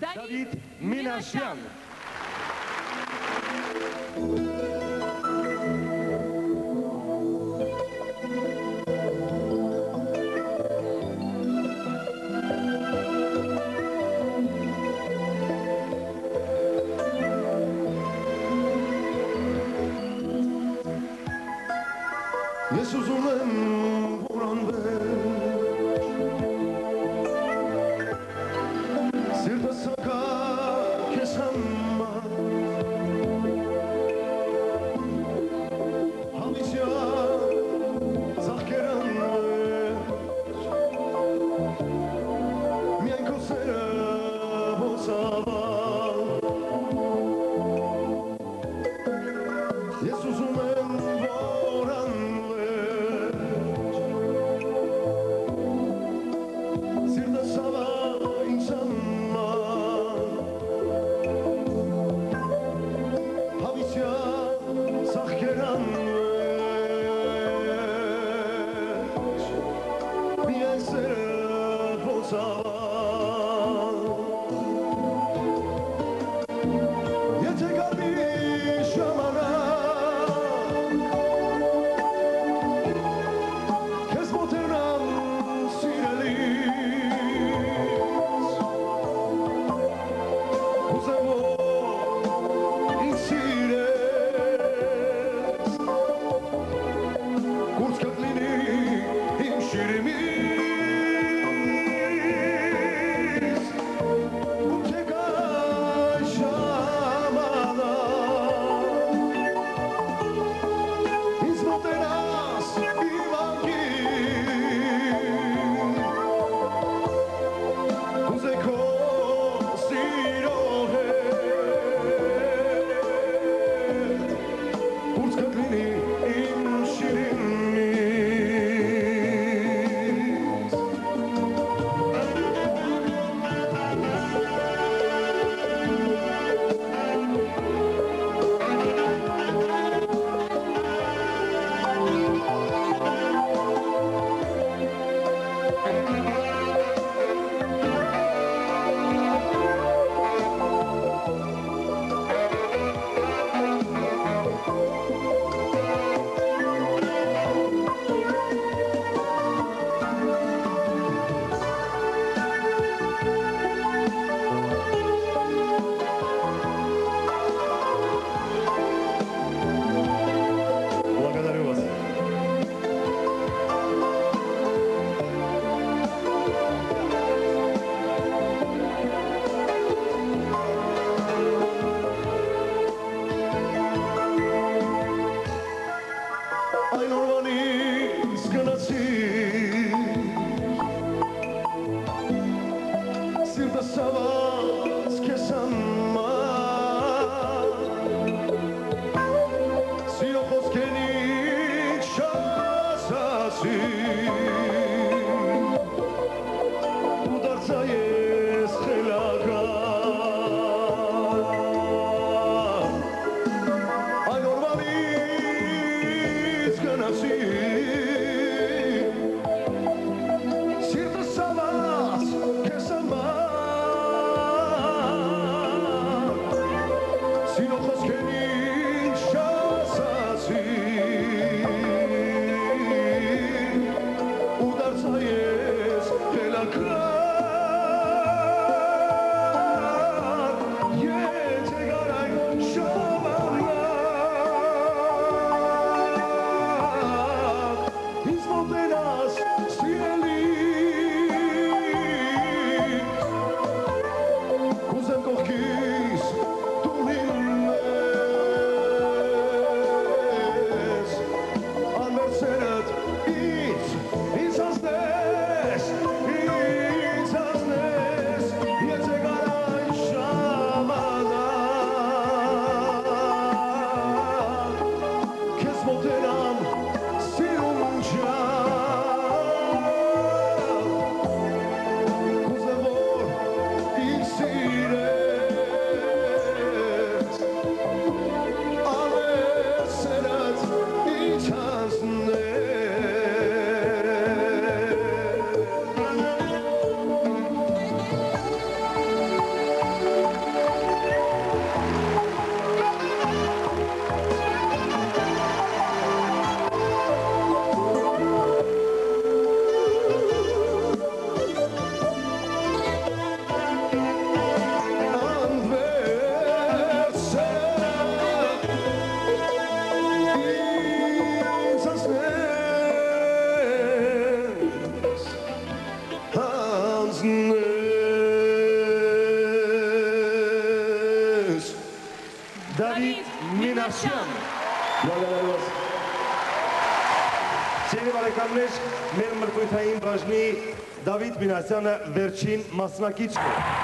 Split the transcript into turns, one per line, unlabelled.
David Minasyan.
Mesut Zulüm some sırda savaz kesan ma Sino poskenik şasası Udarca
ye Minasyan
Բալանալու ես
Սիրելի բարեկամներ, մեր մրցույթային բաժնի Դավիթ Մինասյանը վերջին մասնակիցն է։